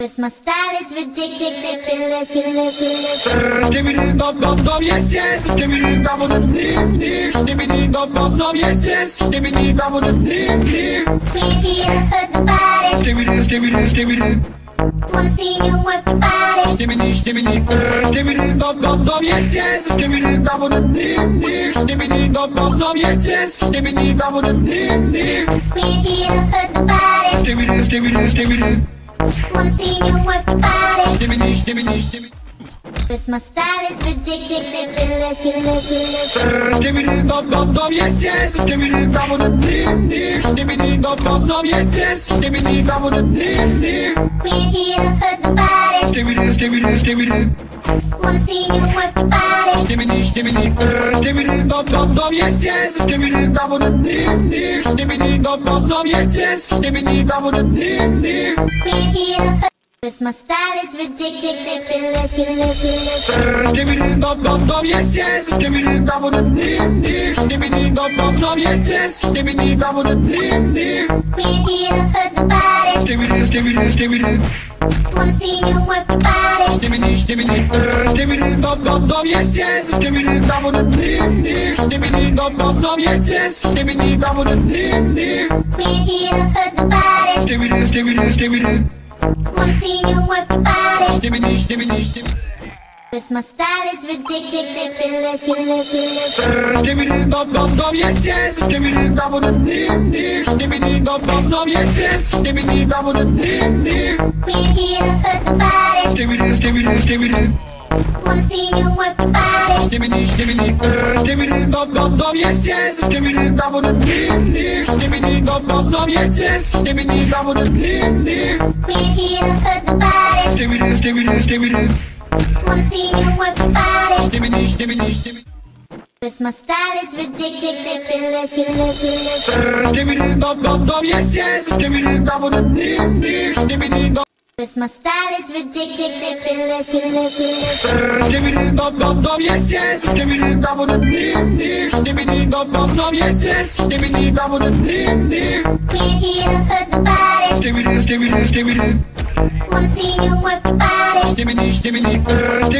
Cause my style is ridiculous, ridiculous, ridiculous. Give me the dum dum dum, yes yes. Give me the dum dum dim dim. Give me dum dum dum, yes yes. Give me the dum dum dim dim. We ain't here to hurt nobody. Give me this, give me this, give me this. Wanna see you work your body. Give me this, give me this. Give dum dum dum, yes yes. Give me the dum dum dim dim. Give me dum dum dum, yes yes. The dum dum dim dim. We ain't here to hurt Wanna see you work your body. Give me this, Cause my style is ridiculous, ridiculous, ridiculous. Give me the dum dum dum, yes yes. Give me the dum dum dim dim. Give me the dum dum dum, yes yes. Give me the dum dum dim dim. We ain't here to hurt nobody. Give me this, give me this, give me this. Wanna see you work your body. Give me this, give me this. Give me the dum dum dum, yes yes. Give me the dum dum dim dim. Give me the dum dum dum, yes yes. Give me the dum dum dim dim. We ain't here to hurt. Cause my style is ridiculous, ridiculous, ridiculous. Give me the dum dum dum, yes yes. Give me the dum dum dim dim. Give me the dum dum dum, yes yes. Give me the dum dum dim dim. We here to hurt nobody. Give me this, give me this, give me this. Wanna see you work your body. Give me this, give me this. Give me the dum dum dum, yes yes. Give me the dum dum dim dim. Give me the dum dum dum, yes yes. Give me the dum dum dim dim. We here to hurt nobody. Give me this, give me this, give me this. Wanna see you work your body. Me this, give this, my style is ridiculous, ridiculous, ridiculous. Give me the dum dum dum, yes yes. Give me the dum dum. Give me the dum dum dum, yes yes. Give me the dum dum dim dim. We ain't here to hurt nobody. Give me this, give me this, give me this. Wanna see you work your body. Give me this, give me. Give me dum dum dum, yes yes. Give me the dum dum dim. Give me dum dum dum, yes yes. Give me the dum dum dim dim. We ain't here to hurt nobody. Give me this, give me give me. Wanna see you work your body. Give me this, give me give me. Cause my style is ridiculous, ridiculous, ridiculous. Give me the dum dum dum, yes yes. Give me the dum dum dim. Give me dum. Cause my style is ridiculous, ridiculous, the dum dum dum, yes yes. The dum dum dim dim. The dum dum dum, yes yes. The dum dum dim dim. We ain't here to hurt nobody. Give me this, give me this, give me this. Wanna see you work your body. Me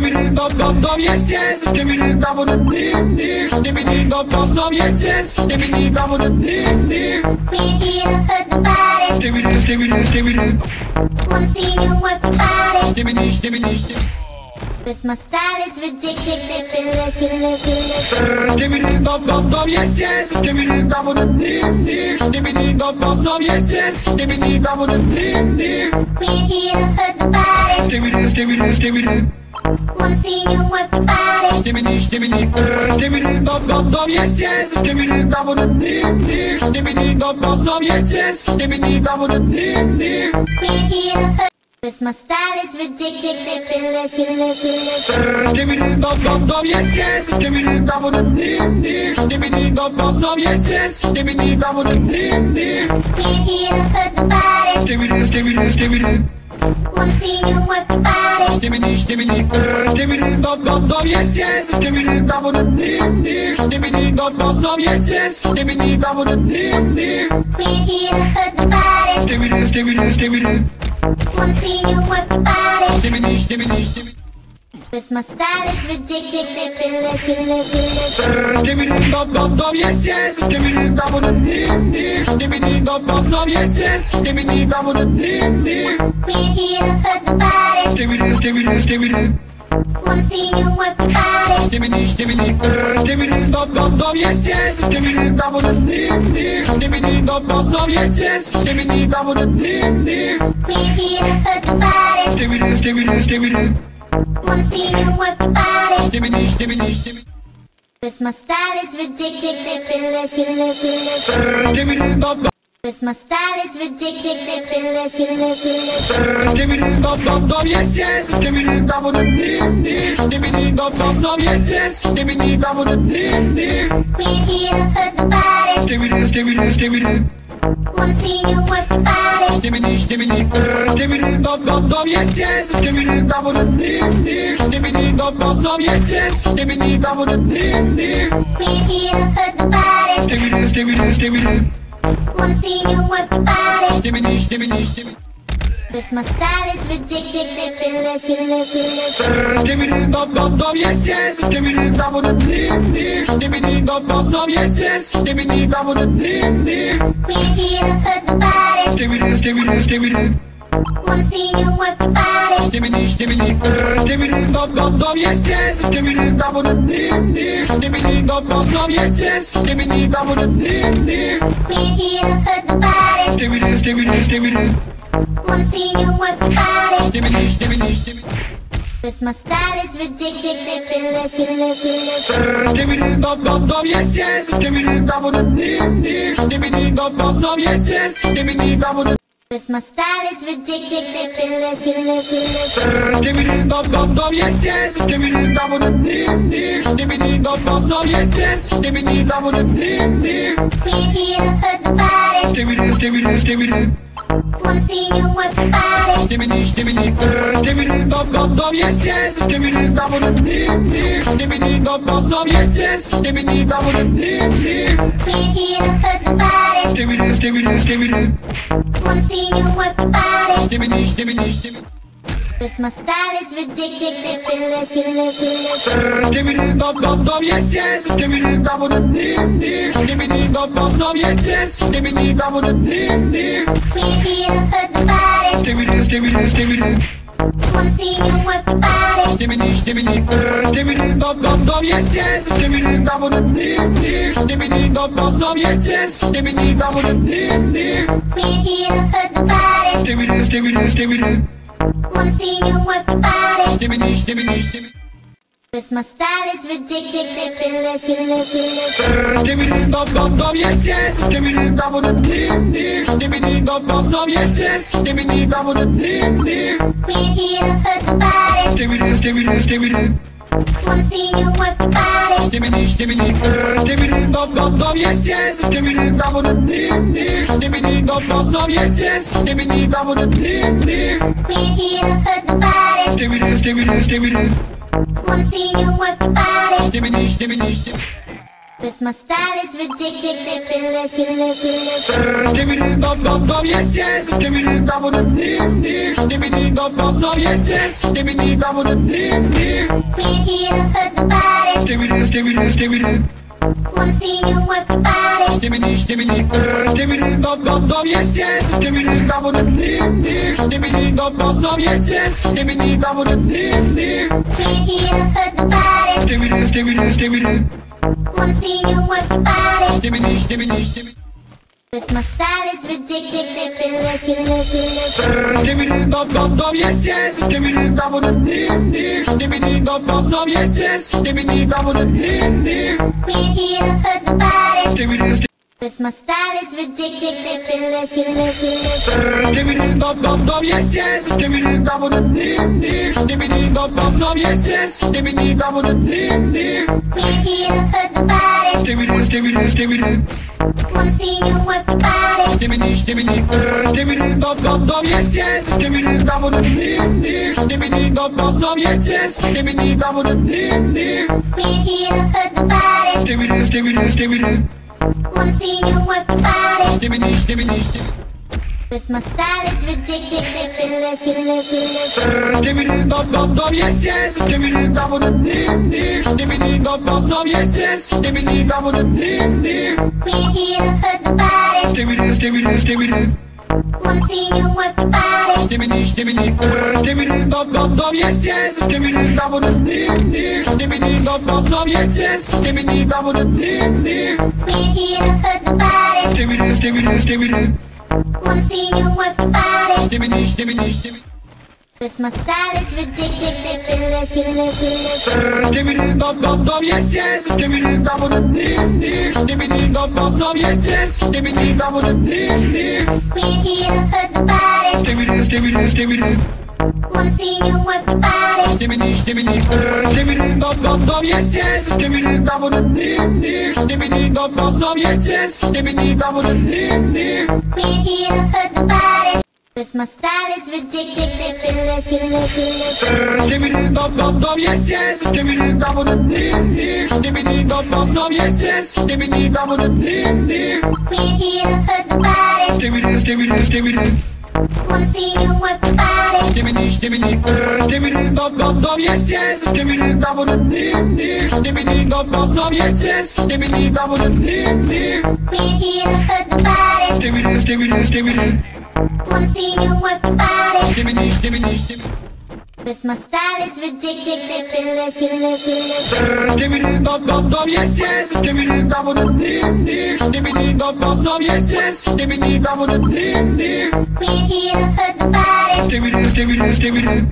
me me dum dum dum, yes yes. Me dum dum me dum dum dum, yes yes. Me dum dum. We ain't here to hurt nobody. Give me this, give me this, give me this. Wanna see you work your body. Give me this, give me this. Give me Cause my style is ridiculous, ridiculous, ridiculous. Give me the dum dum dum, yes yes. The dum dum dim dim. Give me the dum dum dum, yes yes. Give me the dum dum dim dim. We ain't here to hurt nobody. Give me this, give me this, give me this. Wanna see you work your body. Give me this, give me this. Give me the dum dum dum, yes yes. The dum dum dim dim. Give me the dum dum dum, yes yes. Give me the dum dum dim dim. We ain't here to hurt. Cause my style is ridiculous, ridiculous, ridiculous. Give me the dum dum dum, yes yes. Give me the dum dum dim dim. Give me the dum dum dum, yes yes. Give me the dum dum dim dim. We ain't here to hurt nobody. Give me this, give me this, give me this. Wanna see you work your body. Give me this, give me this. Give me the dum dum dum, yes yes. Give me the dum dum. Give me the dum dum dum, yes yes. Give me the dum dum dim dim. We ain't here to hurt nobody. Give me this, give me this, give me this. Wanna see you work your body. Me this, give this. My style is ridiculous, ridiculous, ridiculous. Give dum dum dum, yes yes. The dum dum dim dim. Give me dum dum dum, yes yes. The dum dum dim dim. We ain't here to hurt nobody. Give me this, give me this, give me this. Wanna see you work your body. Give me this, give me this. Give me the dum dum dum, yes yes. Give me the dum dum dim dim. Give me the dum dum dum, yes yes. Give me the dum dum dim dim. We ain't here to hurt nobody. Give me this, give me this, give me this. Wanna see you work your body. Give me this, give me this, give me. Cause my style is ridiculous, ridiculous, ridiculous. Give me the dum dum. Cause my style is ridiculous, ridiculous, ridiculous. Give me the dum dum dum, yes the yes. Give me the dum dum. Give me the dum dum dum, yes the yes. Give me the dum dum dim dim. We ain't here to hurt me this, give me this, give me this. Wanna see you work your body. Give me this, give me this. Give me the dum dum dum, yes the yes. Give me the dum dum. Give me the dum dum dum, yes the yes. Give me the dum dum dim dim. We ain't here to hurt nobody. Give me this, give me this, give me this. Wanna see you work your body. Give me this, this, give me. Cause my style is ridiculous, ridiculous, ridiculous. Skibbidi dum dum dum yes yes Skibbidi dum dum dim dim Skibbidi dum dum dum yes yes Skibbidi dum dum dim dim We're here to hurt the body. Skibbidi skibbidi skibbidi Wanna see you work your body. Skibbidi skibbidi Skibbidi dum dum dum yes yes Skibbidi dum dum dim dim Skibbidi dum dum dum yes yes Skibbidi dum dum dim dim We're here to hurt the body. Skibbidi skibbidi skibbidi Wanna see you work your body. Skibbidi skibbidi skibbidi Cause my style is ridiculous, ridiculous, ridiculous. Skibbidi dum dum dum yes yes Skibbidi dum dum dim dim Skibbidi dum dum dum yes yes Skibbidi dum dum Cause my style is ridiculous, ridiculous, ridiculous. Skibbidi dum dum dum yes yes. Skibbidi dum dum dim dim Skibbidi dum dum dum yes yes. Skibbidi dum dum dim dim We're here to hurt the body. Skibbidi skibbidi skibbidi Wanna see you work your body. Dum dum dum yes yes dum dum dum yes yes We're here to hurt the body. Skibbidi skibbidi skibbidi Wanna see you work your body. Skibbidi skibbidi Cause my style is ridiculous, ridiculous, ridiculous. Dum dum dum yes yes Skibbidi dum dum dim dim Skibbidi dum dum dum yes yes Skibbidi dum dum dim dim We're here to hurt the body. Skibbidi skibbidi skibbidi Wanna see you work your body. Skibbidi Skibbidi dum dum dum yes yes Skibbidi dum dum dim dim Skibbidi dum dum dum yes yes Skibbidi dum dum dim dim We're here to hurt the body. Skibbidi skibbidi skibbidi Wanna see you work your body. Skibbidi skibbidi Cause my style is ridiculous, ridiculous, ridiculous. Skibbidi dum dum dum yes yes Skibbidi dum dum dim dim Skibbidi dum dum dum yes yes Skibbidi dum dum dim dim We're here to hurt the body. Skibbidi skibbidi skibbidi Wanna see you work your body. Skibbidi skibbidi Skibbidi dum dum dum yes yes Skibbidi dum dum dim dim Skibbidi dum dum dum yes yes Skibbidi dum dum dim dim We're here to hurt the body. Skibbidi skibbidi skibbidi Wanna see you work your body. Skibbidi skibbidi skibbidi Cause my style is ridiculous, ridiculous. Skibbidi dum dum dum yes yes Skibbidi dum dum dim dim Skibbidi dum dum dum yes yes Skibbidi dum dum dim dim We're here to hurt the body. Skibbidi skibbidi skibbidi Wanna see you work your body. Skibbidi skibbidi Skibbidi dum dum dum yes yes Skibbidi dum dum dim dim Skibbidi dum dum dum yes yes Skibbidi dum dum dim dim We're here to hurt the body. Skibbidi skibbidi skibbidi Wanna see you work your body. Skibbidi skibbidi skibbidi Cause my style is ridiculous, ridiculous, ridiculous. Skibbidi dum dum dum yes yes Skibbidi dum dum dim dim Skibbidi dum dum dum yes yes Skibbidi dum dum dim dim We're here to hurt the body. Skibbidi skibbidi Cause my style is ridiculous, ridiculous, dum dum dum yes yes Skibbidi dum dum dim dim Skibbidi dum dum dum yes yes Skibbidi dum dum dim dim We're here to hurt the body. Skibbidi skibbidi skibbidi Wanna see you work your body. Skibbidi skibbidi Skibbidi dum dum dum yes yes Skibbidi dum dum dim dim Skibbidi dum dum dum yes yes Skibbidi dum dum dim dim We're here to hurt the body. Skibbidi skibbidi skibbidi Wanna see you work your body. Skibbidi skibbidi skibbidi Cause my style is ridiculous, ridiculous, ridiculous. Skibbidi dum dum dum yes yes Skibbidi dum dum dim dim Skibbidi dum dum dum yes yes Skibbidi dum dum dim dim We're here to hurt the body. Skibbidi skibbidi skibbidi Wanna see you work your body. Skibbidi skibbidi Skibbidi dum dum dum yes yes Skibbidi dum dum dim dim Skibbidi dum dum dum yes yes Skibbidi dum dum dim dim We're here to hurt the body. Skibbidi skibbidi skibbidi Wanna see you work your body. Skibbidi skibbidi skibbidi Cause my style is ridiculous, ridiculous, ridiculous. Skibbidi dum dum dum yes yes Skibbidi dum dum dim dim Skibbidi dum dum dum yes yes Skibbidi dum dum dim dim We're here to hurt the body. Skibbidi skibbidi skibbidi Wanna see you work your body. Skibbidi skibbidi Skibbidi dum dum dum yes yes Skibbidi dum dum dim dim Skibbidi dum dum dum yes yes Skibbidi dum dum dim dim We're here to hurt the body. Cause my style is ridiculous, ridiculous, dum dum dum yes yes Skibbidi dum dum dim dim Skibbidi dum dum dum yes yes Skibbidi dum dum dim dim We're here to hurt the body. Skibbidi skibbidi skibbidi Wanna see you work your body. Skibbity, skibbity, skibbity, dum dum dum, yes yes. Skibbity, dum dum dim dim. Skibbity, dum dum dum, yes yes. Skibbity, dum dum dim dim. We ain't here to hurt nobody. Skibbity, skibbity, skibbity, Wanna see you work your body. skibbity, skibbity, skibbity. Cause my style is ridiculous, ridiculous, ridiculous. Skibbity, dum dum dum, yes yes. Skibbity, dum dum dim dim. Skibbity, dum dum dum, yes yes. Skibbity, dum dum dim dim. We ain't here to hurt nobody. Skibbity, skibbity, skibbity.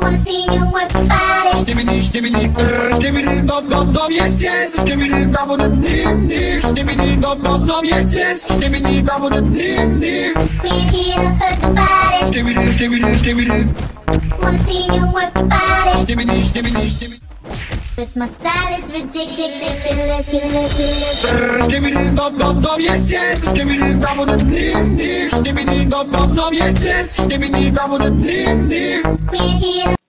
Wanna see you work your body. Skibbity, skibbity, brr, skibbity, dum dum dum, yes yes. Skibbity, dum dum dim dim. Skibbity, dum dum dum, yes yes. Skibbity, dum dum dim dim. We ain't here to hurt nobody. Skibbity, skibbity, skibbity. Wanna see you work your body. Skibbity, skibbity, skibbity. Cause my style is ridiculous, ridiculous, Skibbity, dum dum dum, yes yes. Skibbity, dum dum dim dim. Skibbity, dum dum dum, yes yes. Skibbity, dum dum dim dim. We ain't here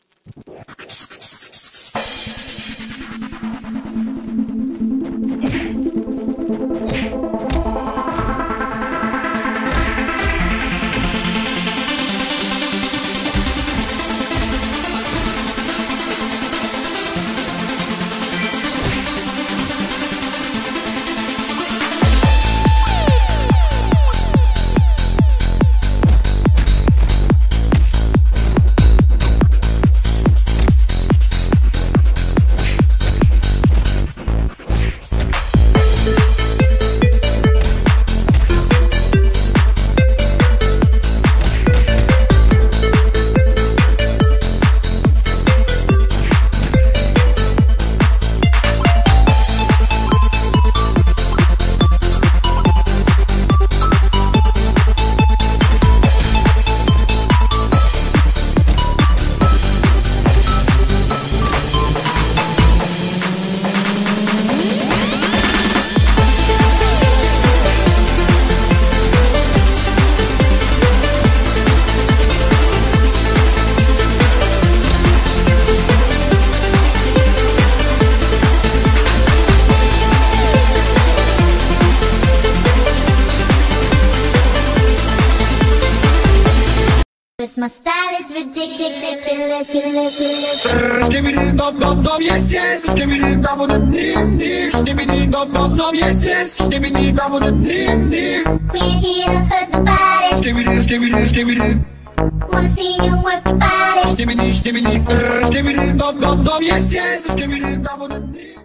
Cause my style is ridiculous, ridiculous, Skibbity, dum dum dum, yes yes. Skibbity, dum dum dim dim. Skibbity, dum dum dum, yes yes. Skibbity, dum dum dim dim. We ain't here to hurt nobody. Skibbity, skibbity, skibbity. Wanna see you work your body. Skibbity, brr, skibbity, dum dum dum, yes yes. Skibbity, dum dum dim.